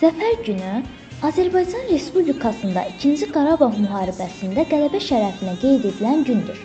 Zəfər günü Azərbaycan Respublikasında 2-ci Qarabağ müharibəsində qələbə şərəfinə qeyd edilən gündür.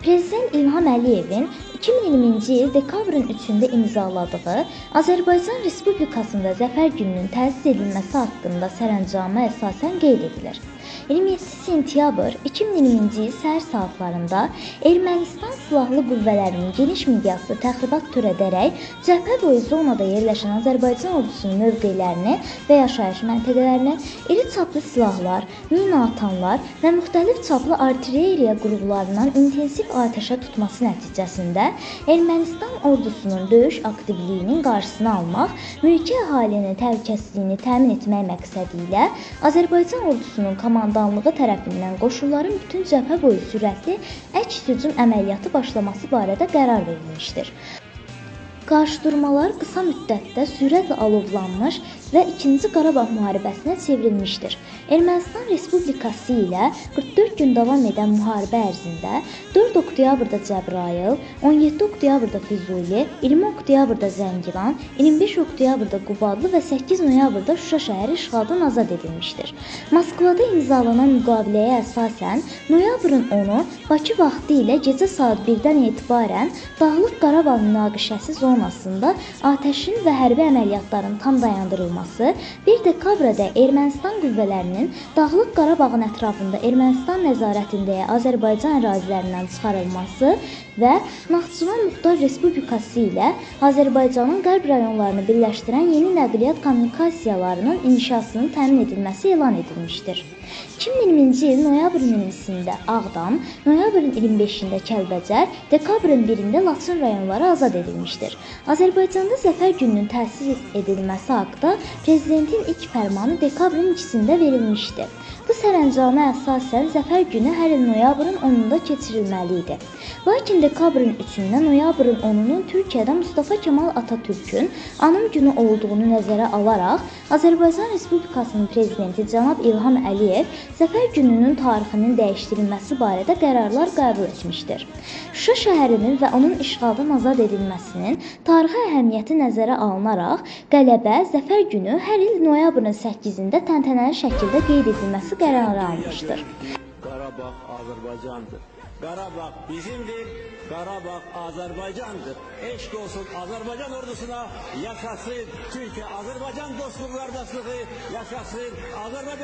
Prezident İlham Əliyevin 2020-ci il dekabrın 3-də imzaladığı Azərbaycan Respublikasında Zəfər gününün təsis edilməsi haqqında sərəncama əsasən qeyd edilir. 27 sentyabr 2020-ci il səhər saatlarında Ermənistan silahlı qüvvələrinin geniş miqyaslı təxribat törədərək cəbhə boyu zonada yerləşən Azərbaycan ordusunun mövqelərini və yaşayış məntəqələrini iri çaplı silahlar, mina atanlar və müxtəlif çaplı artilleriya qurğularından intensiv atəşə tutması nəticəsində Ermənistan ordusunun döyüş aktivliyinin qarşısını almaq, mülki əhalinin təhlükəsizliyini təmin etmək məqsədi ilə Azərbaycan ordusunun komandanlığı tərəfindən qoşunların bütün cəbhə boyu sürətli əks hücum əməliyyatı başlaması barədə qərar verilmişdir. Qarşıdurmalar qısa müddətdə sürətlə alovlanmış və 2-ci Qarabağ müharibəsinə çevrilmişdir. Ermənistan Respublikası ilə 44 gün davam edən müharibə ərzində 4 oktyabrda Cəbrayıl, 17 oktyabrda Füzuli, 20 oktyabrda Zəngilan, 25 oktyabrda Qubadlı və 8 noyabrda Şuşa şəhəri işğaldan azad edilmişdir. Moskvada imzalanan müqaviləyə əsasən noyabrın 10-u Bakı vaxtı ilə gecə saat 1-dən etibarən Dağlıq Qarabağ münaqişəsi zonasında atəşin və hərbi əməliyyatların tam dayandırılması, 1 dekabrda Ermənistan qüvvələrinin Dağlıq Qarabağın ətrafında Ermənistan nəzarətindəki Azərbaycan ərazilərindən çıxarılması və Naxçıvan Muxtar Respublikası ilə Azərbaycanın qərb rayonlarını birləşdirən yeni nəqliyyat kommunikasiyalarının inşasının təmin edilməsi elan edilmişdir. 2020-ci il noyabrın 20-sində Ağdam, noyabrın 25-də Kəlbəcər, dekabrın 1-də Laçın rayonları azad edilmişdir. Azərbaycanda Zəfər gününün təsis edilməsi haqqında prezidentin ilk fərmanı dekabrın 2-sində verilmişdi. Bu sərəncama əsasən Zəfər günü hər il noyabrın 10-da keçirilməli idi. Lakin dekabrın 3-dən noyabrın 10-unun Türkiyədə Mustafa Kemal Atatürkün anım günü olduğunu nəzərə alaraq Azərbaycan Respublikasının prezidenti cənab İlham Əliyev Zəfər gününün tarixinin dəyişdirilməsi barədə qərarlar qəbul etmişdir. Şuşa şəhərinin və onun işğaldan azad edilməsinin tarixi əhəmiyyəti nəzərə alınaraq qələbə Zəfər günü hər il noyabrın 8-də təntənəli şəkildə qeyd edilməsi qərarı almışdır. Qarabağ Azərbaycandır. Qarabağ bizimdir. Qarabağ Azərbaycandır. Eşq olsun Azərbaycan ordusuna. Yaşasın Türkiyə Azərbaycan dostluq qardaşlığı. Yaşasın Azərbaycan